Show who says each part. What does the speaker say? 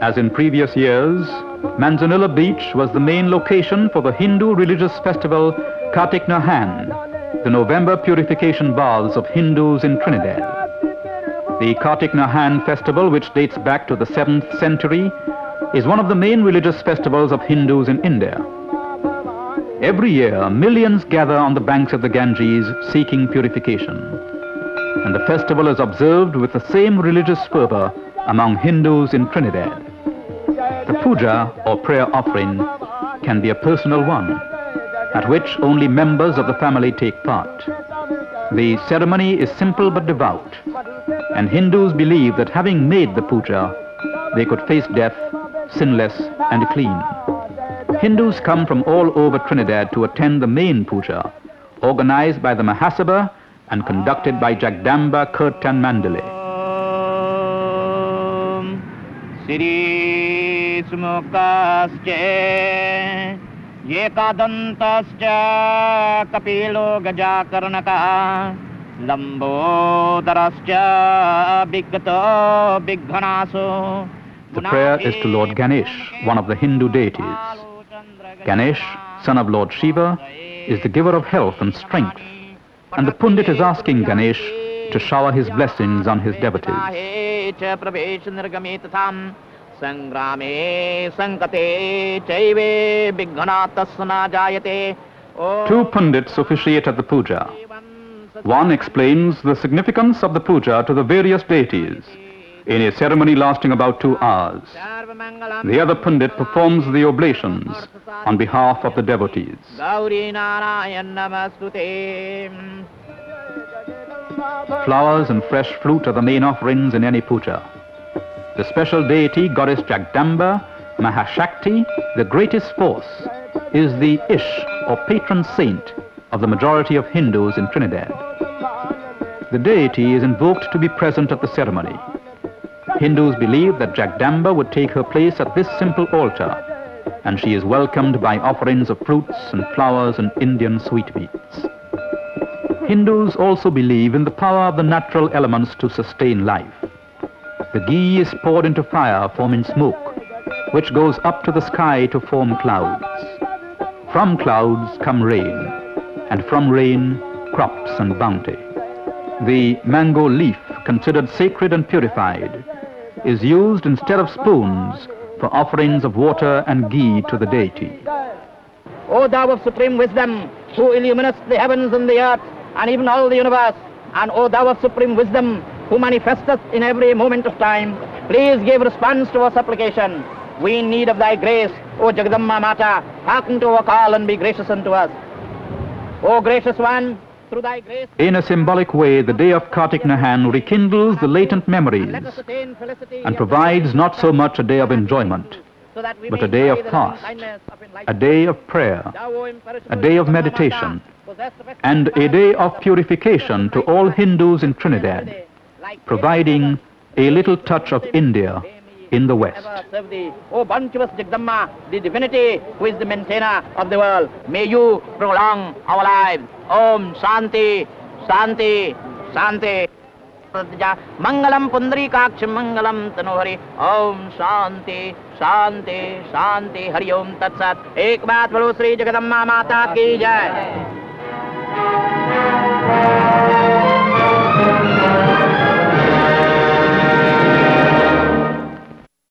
Speaker 1: As in previous years, Manzanilla Beach was the main location for the Hindu religious festival Kartik Nahan, the November purification baths of Hindus in Trinidad. The Kartik Nahan festival, which dates back to the 7th century, is one of the main religious festivals of Hindus in India. Every year, millions gather on the banks of the Ganges seeking purification. And the festival is observed with the same religious fervor among Hindus in Trinidad. The puja or prayer offering can be a personal one, at which only members of the family take part. The ceremony is simple but devout, and Hindus believe that having made the puja, they could face death sinless and clean. Hindus come from all over Trinidad to attend the main puja, organized by the Mahasabha and conducted by Jagdamba Kirtan Mandali.
Speaker 2: श्रीसुमुखाश्च एकादन्तश्च कपिलो गजाकर्णका लम्बोदरश्च विगतो विघ्नासो
Speaker 1: The prayer is to Lord Ganesh, one of the Hindu deities. Ganesh, son of Lord Shiva, is the giver of health and strength and the Pundit is asking Ganesh to shower his blessings on his devotees. Two pundits officiate at the puja. One explains the significance of the puja to the various deities in a ceremony lasting about two hours. The other pundit performs the oblations on behalf of the devotees. Flowers and fresh fruit are the main offerings in any puja. The special deity, goddess Jagdamba, Mahashakti, the greatest force, is the Ish or patron saint of the majority of Hindus in Trinidad. The deity is invoked to be present at the ceremony. Hindus believe that Jagdamba would take her place at this simple altar, and she is welcomed by offerings of fruits and flowers and Indian sweetmeats. Hindus also believe in the power of the natural elements to sustain life. The ghee is poured into fire forming smoke, which goes up to the sky to form clouds. From clouds come rain, and from rain, crops and bounty. The mango leaf, considered sacred and purified, is used instead of spoons for offerings of water and ghee to the deity.
Speaker 2: O thou of supreme wisdom, who illuminest the heavens and the earth and even all the universe, and O thou of supreme wisdom, who manifestest in every moment of time, please give response to our supplication. We in need of thy grace, O Jagadamba Mata, hearken to our call and be gracious unto us. O gracious one,
Speaker 1: in a symbolic way, the day of Kartik Nahan rekindles the latent memories and provides not so much a day of enjoyment, but a day of fast, a day of prayer, a day of meditation, and a day of purification to all Hindus in Trinidad, providing a little touch of India in the West.
Speaker 2: Oh, bounteous Jagdamma, the divinity who is the maintainer of the world, may you prolong our lives. Om Shanti, Shanti, Shanti. Mangalam Pundrikaksham Mangalam Tanuhari Om Shanti Shanti Shanti Hari Om Tat Sat Ek Baat Valo Sri Jagadamma Mata Ki Jai